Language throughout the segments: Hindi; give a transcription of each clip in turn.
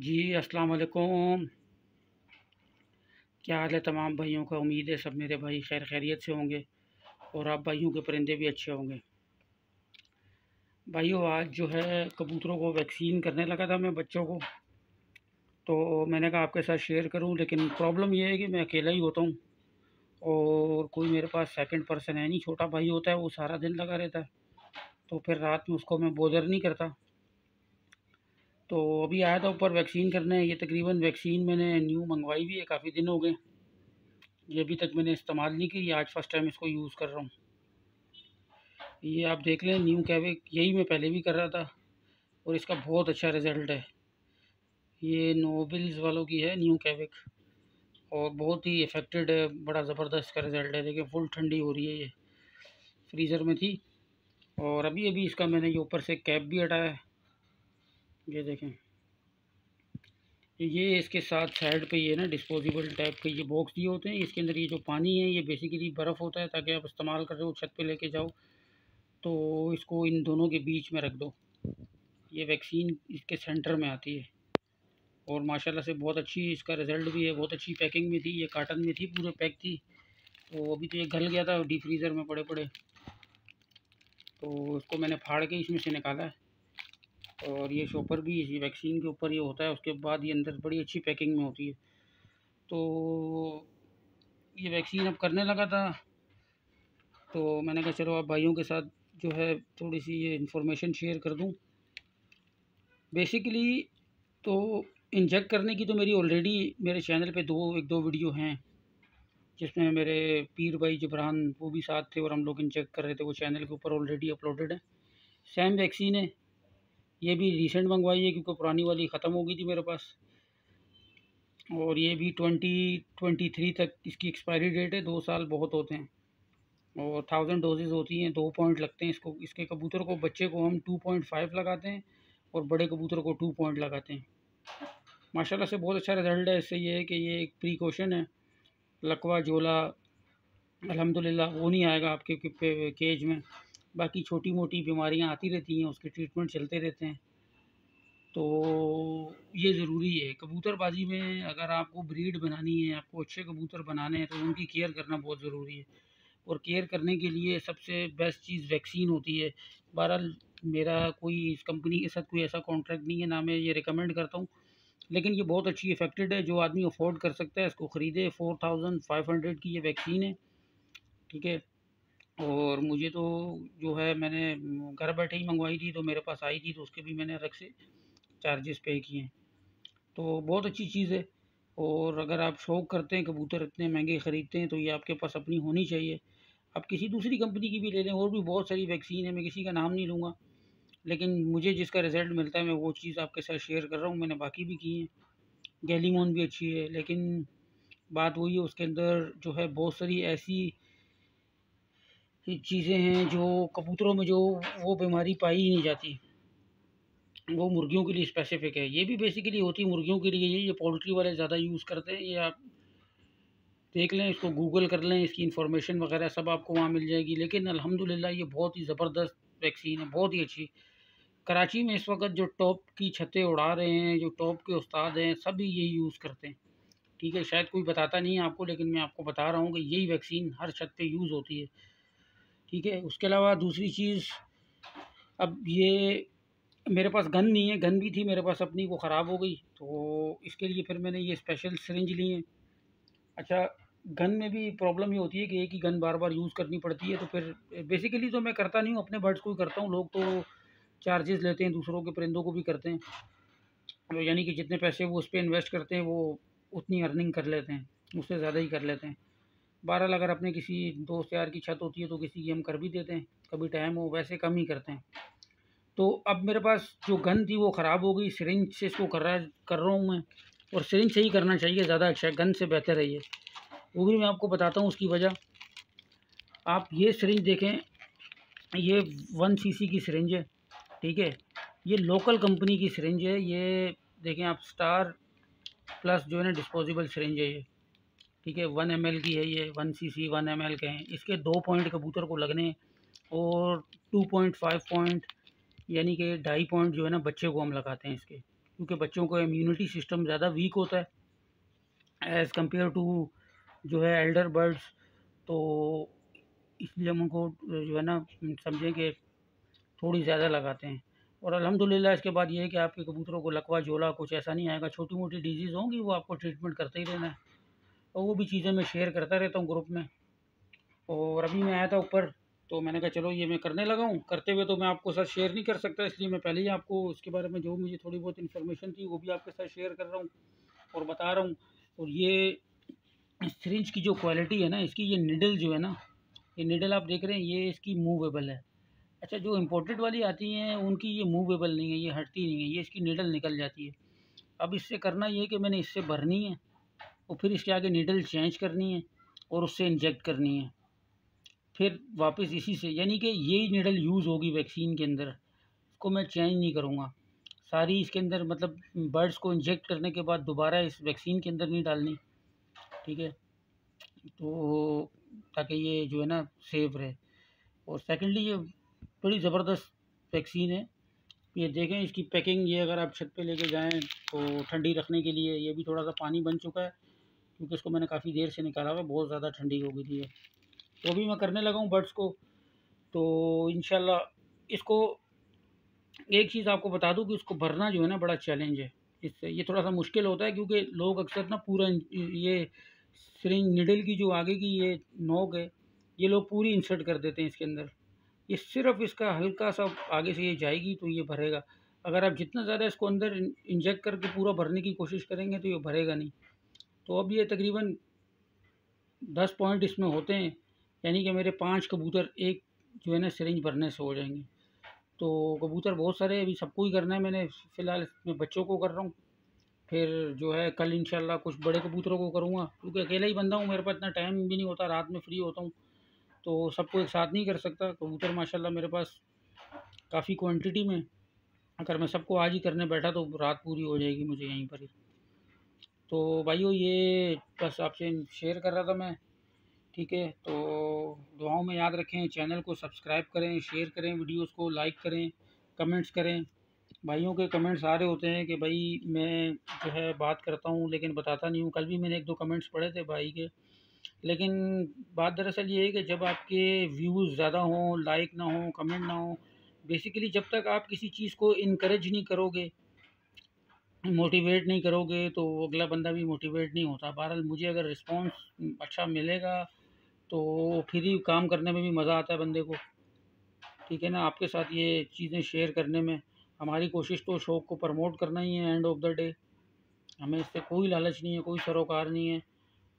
जी, अस्सलाम वालेकुम। क्या हाल है तमाम भाइयों का? उम्मीद है सब मेरे भाई खैर खैरियत से होंगे और आप भाइयों के परिंदे भी अच्छे होंगे। भाइयों, आज जो है कबूतरों को वैक्सीन करने लगा था मैं बच्चों को। तो मैंने कहा आपके साथ शेयर करूँ, लेकिन प्रॉब्लम ये है कि मैं अकेला ही होता हूँ और कोई मेरे पास सेकंड पर्सन है नहीं, छोटा भाई होता है, वो सारा दिन लगा रहता है। तो फिर रात में उसको मैं बोदर नहीं करता। तो अभी आया था ऊपर वैक्सीन करने, ये तकरीबन वैक्सीन मैंने न्यू मंगवाई भी है, काफ़ी दिन हो गए। ये अभी तक मैंने इस्तेमाल नहीं की आज फ़र्स्ट टाइम इसको यूज़ कर रहा हूँ। ये आप देख लें, न्यू कैविक यही मैं पहले भी कर रहा था, और इसका बहुत अच्छा रिज़ल्ट है। ये नोबल्स वालों की है न्यू कैविक, और बहुत ही इफ़ेक्टेड है, बड़ा ज़बरदस्त का रिज़ल्ट है। देखिए, फुल ठंडी हो रही है ये, फ्रीज़र में थी, और अभी अभी इसका मैंने ये ऊपर से कैप भी हटाया ये देखें। ये इसके साथ साइड पे ये ना डिस्पोजेबल टाइप के ये बॉक्स दिए होते हैं। इसके अंदर ये जो पानी है, ये बेसिकली बर्फ़ होता है ताकि आप इस्तेमाल कर रहे हो, छत पे लेके जाओ। तो इसको इन दोनों के बीच में रख दो। ये वैक्सीन इसके सेंटर में आती है। और माशाल्लाह से बहुत अच्छी इसका रिज़ल्ट भी है। बहुत अच्छी पैकिंग में थी। ये काटन में थी, पूरे पैक थी। तो अभी तो ये गल गया था डी फ्रीज़र में पड़े पड़े तो इसको मैंने फाड़ के इसमें से निकाला है। और ये शॉपर भी इसी वैक्सीन के ऊपर ये होता है, उसके बाद ये अंदर बड़ी अच्छी पैकिंग में होती है। तो ये वैक्सीन अब करने लगा था तो मैंने कहा चलो आप भाइयों के साथ जो है थोड़ी सी ये इन्फॉर्मेशन शेयर कर दूँ। बेसिकली तो इंजेक्ट करने की तो मेरी ऑलरेडी मेरे चैनल पे दो, एक दो वीडियो हैं, जिसमें मेरे पीर भाई जबरान वो भी साथ थे और हम लोग इंजेक्ट कर रहे थे, वो चैनल के ऊपर ऑलरेडी अपलोडेड है। सेम वैक्सीन है। ये भी रिसेंट मंगवाई है क्योंकि पुरानी वाली ख़त्म हो गई थी मेरे पास। और ये भी ट्वेंटी ट्वेंटी थ्री तक इसकी एक्सपायरी डेट है, दो साल बहुत होते हैं। और थाउज़ेंड डोजेज़ होती हैं, दो पॉइंट लगते हैं इसको, इसके कबूतर को, बच्चे को हम टू पॉइंट फाइव लगाते हैं और बड़े कबूतर को टू पॉइंट लगाते हैं। माशाल्लाह से बहुत अच्छा रिज़ल्ट है, इससे ये है कि ये एक प्रीकॉशन है। लकवा जोला अलहमदिल्ला वो नहीं आएगा आपके केज में। बाकी छोटी मोटी बीमारियाँ आती रहती हैं, उसके ट्रीटमेंट चलते रहते हैं। तो ये ज़रूरी है, कबूतरबाजी में अगर आपको ब्रीड बनानी है, आपको अच्छे कबूतर बनाने हैं तो उनकी केयर करना बहुत ज़रूरी है। और केयर करने के लिए सबसे बेस्ट चीज़ वैक्सीन होती है। बहरहाल, मेरा कोई इस कंपनी के साथ कोई ऐसा कॉन्ट्रैक्ट नहीं है, ना मैं ये रिकमेंड करता हूँ। लेकिन ये बहुत अच्छी इफ़ेक्टेड है, जो आदमी अफोर्ड कर सकता है, इसको ख़रीदे। फोर थाउज़ेंड फाइव हंड्रेड की ये वैक्सीन है। ठीक है? और मुझे तो जो है मैंने घर बैठे ही मंगवाई थी तो मेरे पास आई थी तो उसके भी मैंने अलग से चार्जेस पे किए। तो बहुत अच्छी चीज़ है। और अगर आप शौक़ करते हैं, कबूतर इतने महँगे ख़रीदते हैं तो ये आपके पास अपनी होनी चाहिए। आप किसी दूसरी कंपनी की भी ले लें, और भी बहुत सारी वैक्सीन है, मैं किसी का नाम नहीं लूँगा। लेकिन मुझे जिसका रिज़ल्ट मिलता है, मैं वो चीज़ आपके साथ शेयर कर रहा हूँ, मैंने बाकी भी की हैं। गैलीमोन भी अच्छी है, लेकिन बात वही है, उसके अंदर जो है बहुत सारी ऐसी चीज़ें हैं जो कबूतरों में जो वो बीमारी पाई ही नहीं जाती। वो मुर्गियों के लिए स्पेसिफिक है। ये भी बेसिकली होती है मुर्गियों के लिए। ये ये पोल्ट्री वाले ज़्यादा यूज़ करते हैं। ये आप देख लें, इसको गूगल कर लें, इसकी इन्फॉर्मेशन वगैरह सब आपको वहाँ मिल जाएगी। लेकिन अल्हम्दुलिल्लाह ये बहुत ही ज़बरदस्त वैक्सीन है। बहुत ही अच्छी। कराची में इस वक्त जो टॉप की छतें उड़ा रहे हैं, जो टॉप के उस्ताद हैं सभी यही यूज़ करते हैं। ठीक है, शायद कोई बताता नहीं है आपको, लेकिन मैं आपको बता रहा हूँ कि यही वैक्सीन हर छत पे यूज़ होती है। ठीक है? उसके अलावा दूसरी चीज़, अब ये मेरे पास गन नहीं है, गन भी थी मेरे पास अपनी, वो ख़राब हो गई तो इसके लिए फिर मैंने ये स्पेशल सरेंज ली है। अच्छा गन में भी प्रॉब्लम ये होती है कि एक ही गन बार बार यूज़ करनी पड़ती है तो फिर बेसिकली तो मैं करता नहीं हूँ, अपने बर्ड्स को ही करता हूँ, लोग तो चार्जेस लेते हैं, दूसरों के परिंदों को भी करते हैं। तो यानी कि जितने पैसे वो उस पर इन्वेस्ट करते हैं, वो उतनी अर्निंग कर लेते हैं, उससे ज़्यादा ही कर लेते हैं। बहरहाल अगर अपने किसी दोस्त यार की छत होती है तो किसी की हम कर भी देते हैं, कभी टाइम हो वैसे कम ही करते हैं। तो अब मेरे पास जो गन थी वो ख़राब हो गई सिरिंज से इसको कर रहा कर रहा हूँ मैं, और सिरिंज से ही करना चाहिए, ज़्यादा अच्छा है, गन से बेहतर है ये। वो भी मैं आपको बताता हूँ उसकी वजह। आप ये सिरिंज देखें, ये वन सीसी की सिरिंज है, ठीक है? ये लोकल कंपनी की सिरिंज है, ये देखें आप स्टार प्लस जो है ना डिस्पोजेबल सिरिंज है ये। ठीक है, वन एम की है ये, one C C one M के हैं। इसके दो पॉइंट कबूतर को लगने और टू पॉइंट फाइव पॉइंट यानी कि ढाई पॉइंट जो है ना बच्चे को हम लगाते हैं इसके। क्योंकि बच्चों का इम्यूनिटी सिस्टम ज़्यादा वीक होता है। एज़ कंपेयर टू जो है एल्डर बर्ड्स तो इसलिए हम उनको जो है ना समझें कि थोड़ी ज़्यादा लगाते हैं। और अल्हम्दुलिल्लाह, इसके बाद ये है कि आपके कबूतरों को लकवा झोला कुछ ऐसा नहीं आएगा। छोटी मोटी डिज़ीज़ होंगी, वो आपको ट्रीटमेंट करते ही रहना है। और वो भी चीज़ें मैं शेयर करता रहता हूँ ग्रुप में। और अभी मैं आया था ऊपर तो मैंने कहा, चलो ये मैं करने लगा हूँ। करते हुए तो मैं आपको साथ शेयर नहीं कर सकता, इसलिए मैं पहले ही आपको उसके बारे में जो मुझे थोड़ी बहुत इन्फॉर्मेशन थी, वो भी आपके साथ शेयर कर रहा हूँ और बता रहा हूँ। और ये सिरिंज की जो क्वालिटी है ना, इसकी ये निडल जो है ना, ये निडल आप देख रहे हैं, ये इसकी मूवेबल है। अच्छा जो इम्पोर्टेड वाली आती हैं, उनकी ये मूवेबल नहीं है, ये हटती नहीं है, ये इसकी निडल निकल जाती है। अब इससे करना ये है कि मैंने इससे भरनी है। और फिर इसके आगे नीडल चेंज करनी है और उससे इंजेक्ट करनी है। फिर वापस इसी से, यानी कि यही नीडल यूज़ होगी वैक्सीन के अंदर, इसको मैं चेंज नहीं करूँगा। सारी इसके अंदर मतलब बर्ड्स को इंजेक्ट करने के बाद दोबारा इस वैक्सीन के अंदर नहीं डालनी, ठीक है? तो ताकि ये जो है ना सेफ़ रहे। और सेकेंडली ये बड़ी ज़बरदस्त वैक्सीन है। ये देखें, इसकी पैकिंग ये अगर आप छत पे लेके जाएँ तो ठंडी रखने के लिए ये भी थोड़ा सा पानी बन चुका है। क्योंकि उसको मैंने काफ़ी देर से निकाला हुआ, बहुत ज़्यादा ठंडी हो गई थी तो अभी मैं करने लगा हूँ बर्ड्स को। तो इन इसको एक चीज़ आपको बता दूँ कि उसको भरना जो है ना बड़ा चैलेंज है। इससे ये थोड़ा सा मुश्किल होता है क्योंकि लोग अक्सर ना पूरा ये सिरिंज निडल की जो आगे की ये नोक है, ये लोग पूरी इंसर्ट कर देते हैं इसके अंदर। ये सिर्फ़ इसका हल्का सा आगे से ये जाएगी तो ये भरेगा। अगर आप जितना ज़्यादा इसको अंदर इंजेक्ट करके पूरा भरने की कोशिश करेंगे तो ये भरेगा नहीं। तो अब ये तकरीबन दस पॉइंट इसमें होते हैं, यानी कि मेरे पाँच कबूतर एक जो है ना सिरिंज भरने से हो जाएँगे। तो कबूतर बहुत सारे अभी सबको ही करना है, मैंने फ़िलहाल मैं बच्चों को कर रहा हूँ। फिर जो है कल इंशाल्लाह कुछ बड़े कबूतरों को करूँगा, क्योंकि अकेला ही बंदा हूँ, मेरे पास इतना टाइम भी नहीं होता, रात में फ्री होता हूँ। तो सबको एक साथ नहीं कर सकता, कबूतर माशाल्लाह मेरे पास काफ़ी क्वांटिटी में अगर मैं सबको आज ही करने बैठा तो रात पूरी हो जाएगी मुझे यहीं पर ही। तो भाइयों, ये बस आपसे शेयर कर रहा था मैं, ठीक है? तो दुआओं में याद रखें, चैनल को सब्सक्राइब करें, शेयर करें, वीडियोस को लाइक करें, कमेंट्स करें। भाइयों के कमेंट्स आ रहे होते हैं कि भाई, मैं जो है बात करता हूँ, लेकिन बताता नहीं हूँ। कल भी मैंने एक दो कमेंट्स पढ़े थे भाई के। लेकिन बात दरअसल ये है कि जब आपके व्यूज़ ज़्यादा हों, लाइक ना हो, कमेंट ना हो, बेसिकली जब तक आप किसी चीज़ को इनक्रेज नहीं करोगे मोटिवेट नहीं करोगे तो अगला बंदा भी मोटिवेट नहीं होता। बहरहाल मुझे अगर रिस्पॉन्स अच्छा मिलेगा तो फिर ही काम करने में भी मज़ा आता है बंदे को। ठीक है ना? आपके साथ ये चीज़ें शेयर करने में हमारी कोशिश तो शौक़ को प्रमोट करना ही है एंड ऑफ़ द डे हमें इससे कोई लालच नहीं है, कोई सरोकार नहीं है।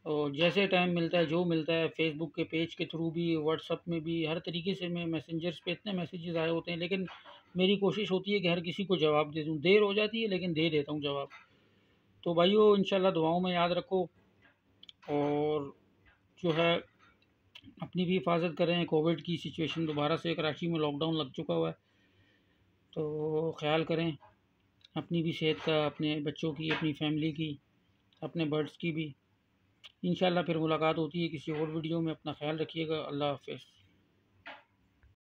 और जैसे टाइम मिलता है, जो मिलता है फेसबुक के पेज के थ्रू भी व्हाट्सअप में भी, हर तरीके से मैं मैसेंजर्स पे इतने मैसेजेस आए होते हैं, लेकिन मेरी कोशिश होती है कि हर किसी को जवाब दे दूँ। देर हो जाती है, लेकिन दे देता हूँ जवाब। तो भाइयों, इंशाल्लाह दुआओं में याद रखो और जो है अपनी भी हिफाजत करें। कोविड की सिचुएशन दोबारा से कराची में लॉकडाउन लग चुका हुआ है। तो ख्याल करें अपनी भी सेहत का, अपने बच्चों की, अपनी फैमिली की, अपने बर्ड्स की भी। इन फिर मुलाकात होती है किसी और वीडियो में। अपना ख्याल रखिएगा। अल्लाह हाफ़